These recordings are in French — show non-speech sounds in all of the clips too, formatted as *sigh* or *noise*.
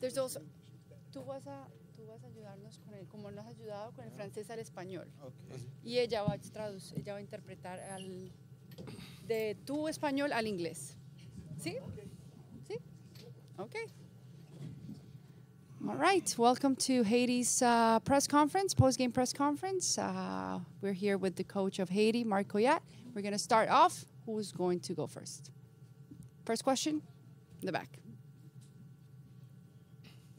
There's also, tú vas a, tú vas a ayudarnos con el, como nos has ayudado con el francés al español. Y ella va a traducir, ella va a interpretar al, de tu español al inglés. ¿Sí? ¿Sí? Okay. All right. Welcome to Haiti's uh, press conference, post-game press conference. Uh, we're here with the coach of Haiti, Marc Coyat. We're going to start off. Who's going to go first? First question, in the back.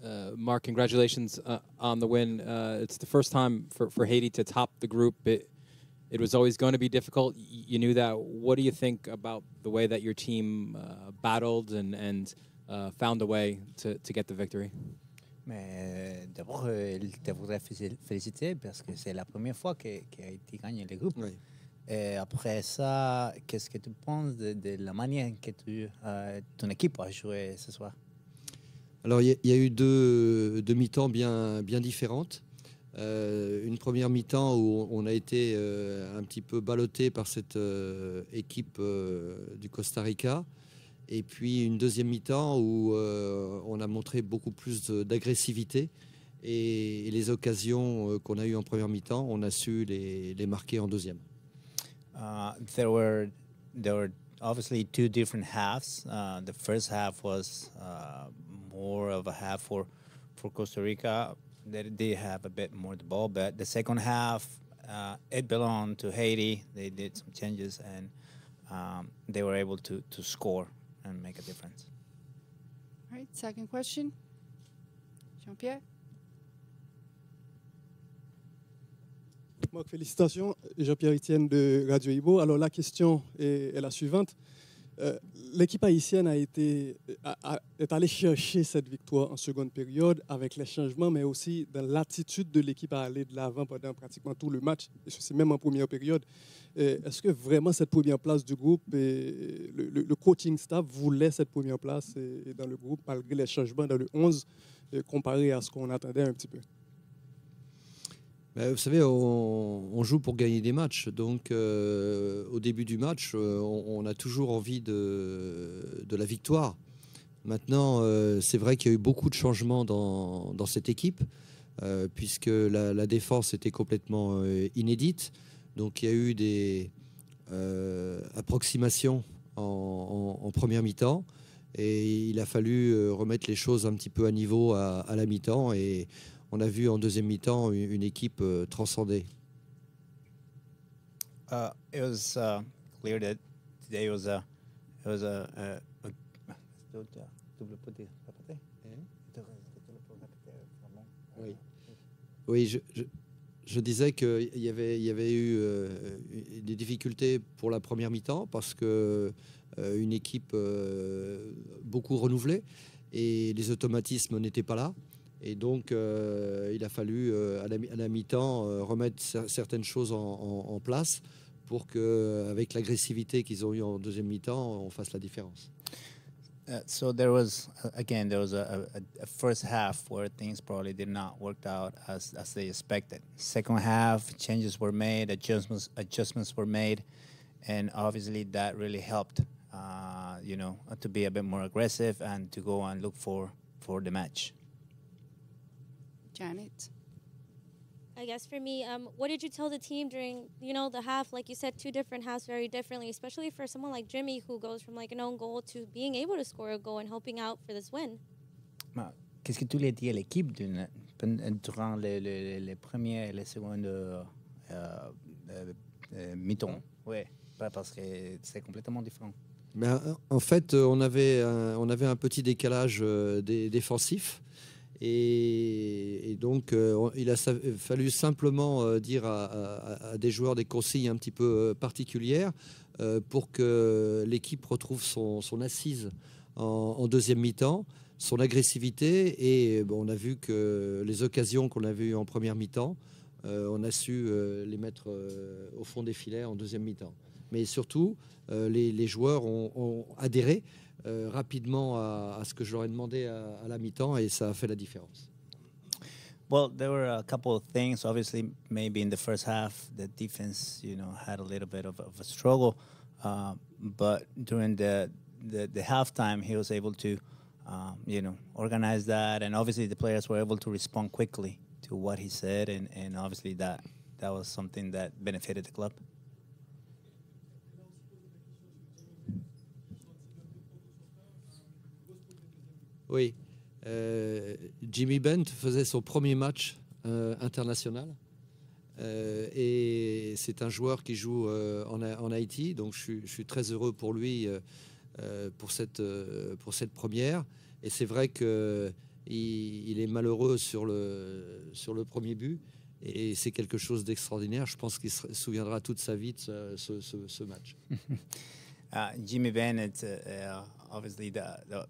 Uh, Mark, congratulations uh, on the win. Uh, it's the first time for, for Haiti to top the group. It, it was always going to be difficult. Y- You knew that. What do you think about the way that your team uh, battled and, and uh, found a way to, to get the victory? Mais d'abord, euh, je voudrais féliciter- féliciter parce que c'est la première fois que, que Haïti gagne le groupe. Oui. Et après ça, qu'est-ce que tu penses de, de la manière que tu, euh, ton équipe a joué ce soir Alors, il y, a- eu deux, mi-temps bien, bien différentes. Euh, une première mi-temps où on a été euh, un petit peu ballotté par cette euh, équipe du Costa Rica. Et puis une deuxième mi-temps où on a montré beaucoup plus d'agressivité. Et, les occasions qu'on a eues en première mi-temps, on a su les, marquer en deuxième. Uh, obviously two different halves. Uh, the first half was uh, more of a half for for Costa Rica. They did have a bit more the ball, but the second half uh, it belonged to Haiti. They did some changes and um, they were able to to score and make a difference. All right, second question. Jean-Pierre? Marc, félicitations. Jean-Pierre Etienne de Radio Ibo. Alors la question est, la suivante. Euh, L'équipe haïtienne a été, est allée chercher cette victoire en seconde période avec les changements, mais aussi dans l'attitude de l'équipe à aller de l'avant pendant pratiquement tout le match, et ceci même en première période. Est-ce que vraiment cette première place du groupe et le, coaching staff voulait cette première place dans le groupe malgré les changements dans le 11 euh, comparé à ce qu'on attendait un petit peu? Ben, vous savez, on, joue pour gagner des matchs. Donc, euh, au début du match, euh, on, a toujours envie de, la victoire. Maintenant, euh, c'est vrai qu'il y a eu beaucoup de changements dans, cette équipe, euh, puisque la, défense était complètement euh, inédite. Donc, il y a eu des euh, approximations en, première mi-temps. Et il a fallu euh, remettre les choses un petit peu à niveau à, à la mi-temps. Et on a vu en deuxième mi-temps une, une équipe euh, transcender. Uh, it was uh, clear that today was a it was a, a, a Oui. Oui, je, je- je disais qu'il y avait, il y avait eu euh, des difficultés pour la première mi-temps parce que euh, une équipe euh, beaucoup renouvelée et les automatismes n'étaient pas là. Et donc, euh, il a fallu euh, à la, la mi-temps euh, remettre certaines choses en, en- en place pour avec l'agressivité qu'ils ont eu en deuxième mi-temps, on fasse la différence. Uh, so there was uh, again there was a, a, a first half where things probably did not work out as, as they expected. Second half changes were made, adjustments adjustments were made, and obviously that really helped. Uh, you know, to be a bit more aggressive and to go and look for for the match. Janet? I guess for me, um, what did you tell the team during, you know, the half? Like you said, two different halves very differently, especially for someone like Jimmy who goes from like an own goal to being able to score a goal and helping out for this win. Qu'est-ce que tu l'as dit à l'équipe durant les, les, les premières et les secondes euh, euh, euh, mi-temps? Oui, parce que c'est complètement différent. Ben, en fait, on avait un, on avait un petit décalage euh, dé- défensif. Et, donc, euh, il a fallu simplement euh, dire à, des joueurs des consignes un petit peu euh, particulières pour que l'équipe retrouve son, assise en, deuxième mi-temps, son agressivité. Et on a vu que les occasions qu'on avait eues en première mi-temps, on a su les mettre au fond des filets en deuxième mi-temps. Mais surtout, euh, les, les joueurs ont, ont adhéré euh, rapidement à, à ce que je leur ai demandé à, la mi-temps et ça a fait la différence. Well, there were a couple of things. Obviously, maybe in the first half, the defense, you know, had a little bit of, a struggle. Uh, but during the, the the halftime, he was able to um, you know, organize that. And obviously, the players were able to respond quickly to what he said, and, and obviously that that was something that benefited the club. Oui. Euh, Jimmy Bent faisait son premier match euh, international. Euh, et c'est un joueur qui joue en, Haïti, donc je suis, très heureux pour lui pour, cette, pour cette première. Et c'est vrai qu'il il est malheureux sur le, sur le premier but, et c'est quelque chose d'extraordinaire. Je pense qu'il se souviendra toute sa vie de ce, match. uh, *laughs* Jimmy Bennett, obviously the, the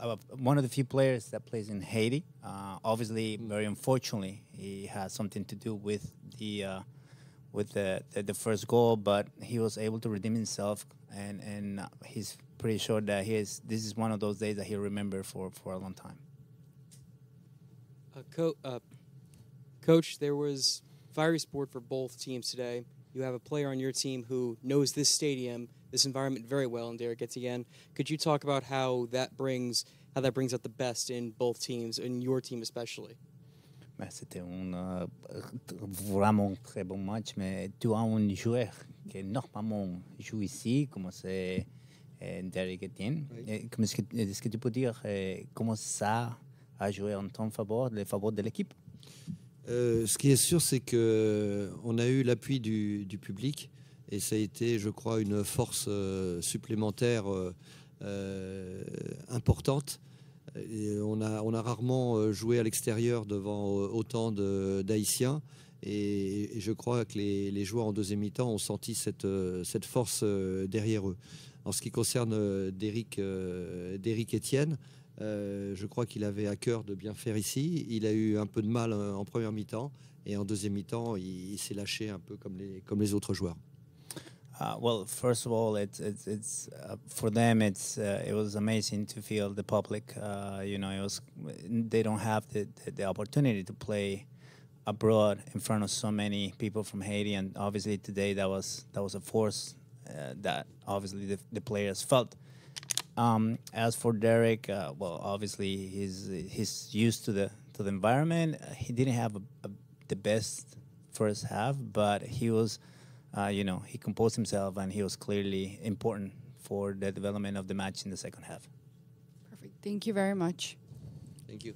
uh, one of the few players that plays in Haiti. Uh, obviously, very unfortunately, he has something to do with the uh, with the, the, the first goal, but he was able to redeem himself, and and he's pretty sure that he is. This is one of those days that he'll remember for for a long time. Uh, Co- uh, Coach, there was fiery sport for both teams today. You have a player on your team who knows this stadium, this environment very well, and Derek Etienne. Could you talk about how that brings how that brings out the best in both teams, and your team especially? Ben, C'était un euh, vraiment très bon match, mais tu as un joueur qui normalement joue ici, comme c'est euh, Derek Etienne. Oui. Est-ce que, est que, tu peux dire euh, comment ça a joué en ton faveur, le faveur de l'équipe? Euh, ce qui est sûr, c'est que on a eu l'appui du, du, public et ça a été, je crois, une force euh, supplémentaire euh, importante. Et on, a, rarement joué à l'extérieur devant autant d'Haïtiens. Et, je crois que les, joueurs en deuxième mi-temps ont senti cette, force derrière eux. En ce qui concerne Derrick Etienne, euh, je crois qu'il avait à cœur de bien faire ici. Il a eu un peu de mal euh, en première mi-temps et en deuxième mi-temps, il, s'est lâché un peu comme les autres joueurs. Uh, well, first of all, it's it's, it's uh, for them. It's uh, it was amazing to feel the public. Uh, you know, it was they don't have the, the, the opportunity to play abroad in front of so many people from Haiti, and obviously today that was that was a force uh, that obviously the, the players felt. Um, as for Derek, uh, well, obviously he's he's used to the to the environment. He didn't have a, a, the best first half, but he was, uh, you know, he composed himself and he was clearly important for the development of the match in the second half. Perfect. Thank you very much. Thank you.